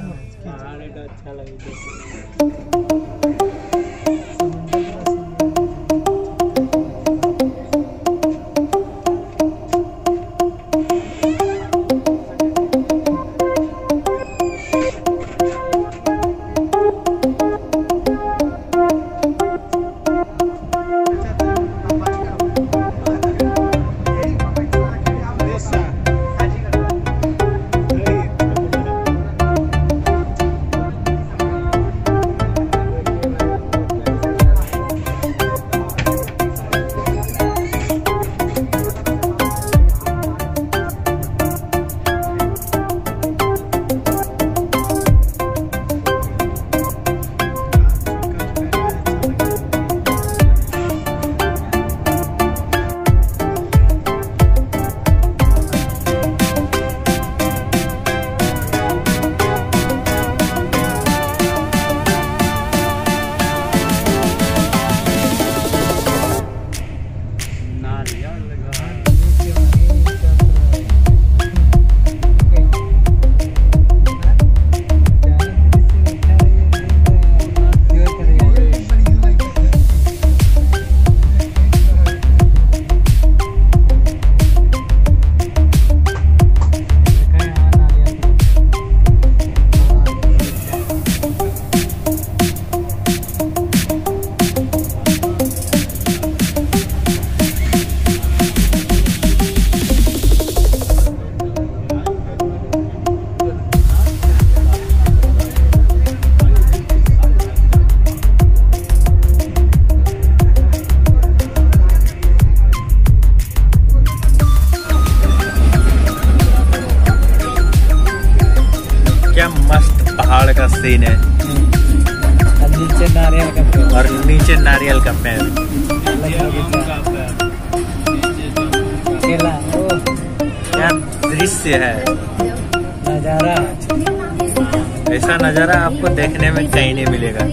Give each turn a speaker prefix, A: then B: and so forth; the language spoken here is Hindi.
A: हाँ, अच्छा लगे। सीन है
B: और नीचे नारियल का पेड़
A: और नीचे नारियल का पेड़ क्या दृश्य है?
B: नज़ारा।
A: ऐसा नज़ारा आपको देखने में कहीं नहीं मिलेगा।